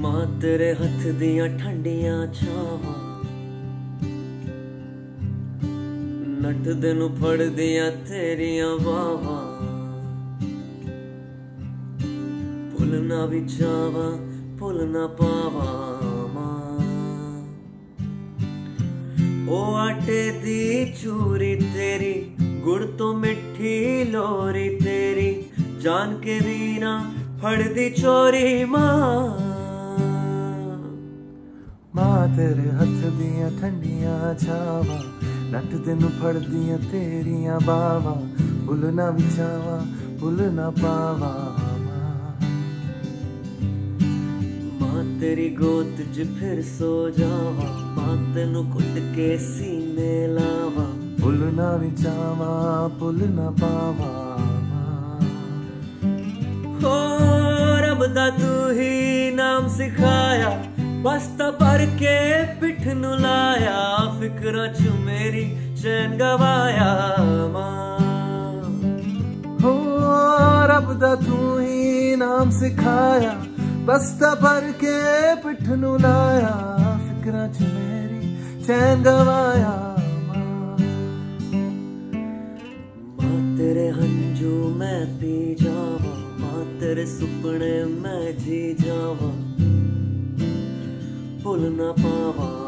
ਮਾਂ ਤੇਰੇ ਹੱਥ ਦੀਆਂ ਠੰਡੀਆਂ ਛਾਵਾਂ। ਨੱਠਦੇ ਨੂੰ ਫੜਦੀਆਂ ਤੇਰੀਆਂ ਵਾਵਾਂ ਭੁੱਲ ਨਾ ਵਿਚਾਵਾਂ ਭੁੱਲ ਨਾ ਪਾਵਾਂ। ਮਾਂ ਉਹ ਆਟੇ ਦੀ ਚੂਰੀ ਤੇਰੀ, ਗੁੜ ਤੋਂ ਮਿੱਠੀ ਲੋਰੀ ਤੇਰੀ। ਜਾਣ ਕੇ ਵੀ ਨਾ ਫੜਦੀ ਚੋਰੀ ਮਾਂ। ਤੇਰੇ ਹੱਥ ਦੀਆਂ ਠੰਡੀਆਂ ਛਾਵਾਂ, ਨੱਟ ਤੈਨੂੰ ਫੜਦੀਆਂ ਤੇਰੀਆਂ ਬਾਵਾਂ, ਭੁੱਲ ਨਾ ਵਿਚਾਵਾਂ ਭੁੱਲ ਨਾ ਪਾਵਾਂ। ਮਾਂ ਤੇਰੀ ਗੋਦ 'ਚ ਫਿਰ ਸੋ ਜਾਵਾਂ, ਮਾਂ ਤੈਨੂੰ ਕੁੱਟ ਕੇ ਸੀਨੇ ਲਾਵਾਂ, ਭੁੱਲ ਨਾ ਵਿਚਾਵਾਂ ਭੁੱਲ ਨਾ ਪਾਵਾਂ। ਹੋ ਰੱਬ ਦਾ ਤੂੰ ਹੀ ਨਾਮ ਸਿਖਾ ਬਸ ਭਰ ਕੇ ਪਿੱਠ ਨੂੰ ਲਾਇਆ, ਫਿਕਰਾਂ 'ਚ ਮੇਰੀ ਚੈਨ ਗਵਾਇਆ ਮਾਂ। ਹੋ ਰੱਬ ਦਾ ਤੂੰ ਹੀ ਨਾਮ ਸਿਖਾਇਆ ਬਸਤਾ ਭਰ ਕੇ ਪਿੱਠ ਨੂੰ ਲਾਇਆ, ਫਿਕਰਾਂ 'ਚ ਮੇਰੀ ਚੈਨ ਗਵਾਇਆ ਮਾਂ। ਮਾਂ ਤੇਰੇ ਹੰਝੂ ਮੈਂ ਪੀ ਜਾਵਾਂ, ਮਾਂ ਤੇਰੇ ਸੁਪਨੇ ਮੈਂ ਜੀ ਜਾਵਾਂ। pulling up my bar.